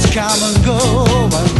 Just come and go.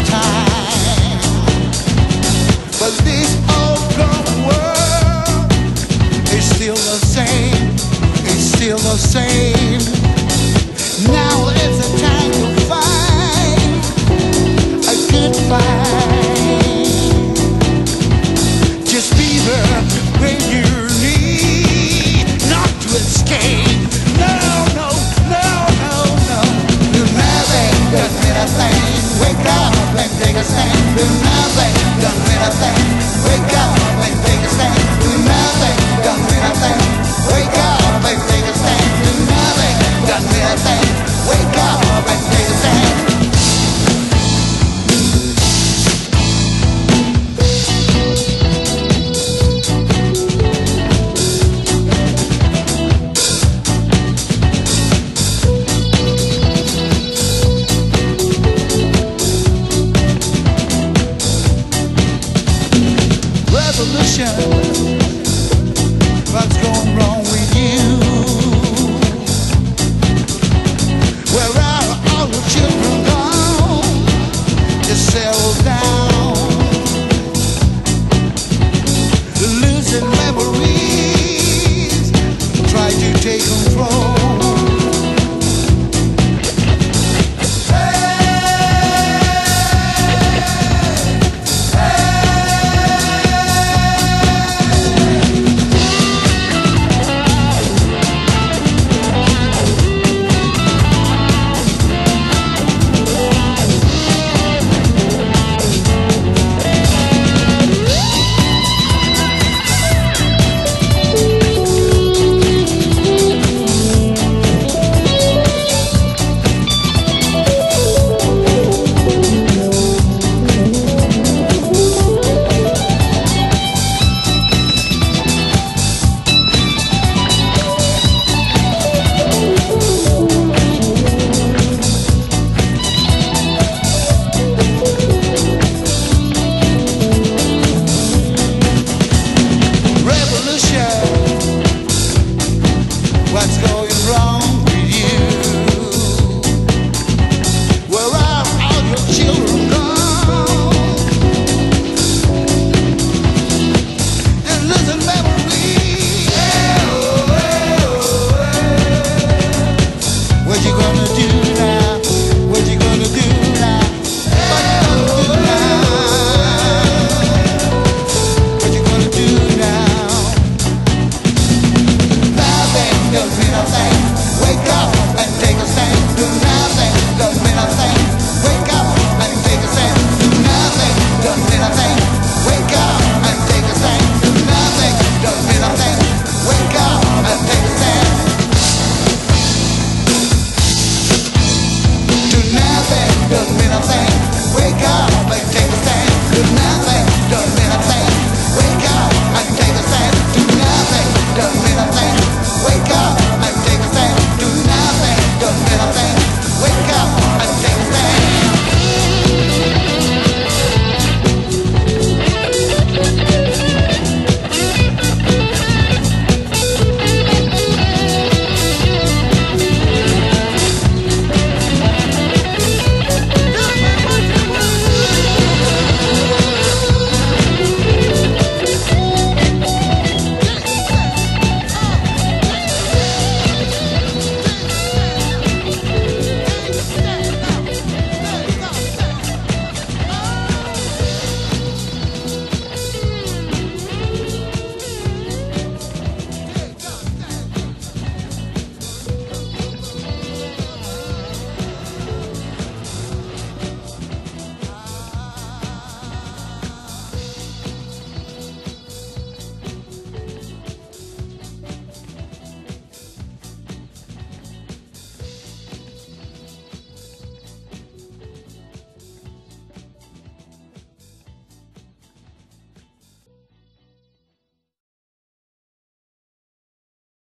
little thing.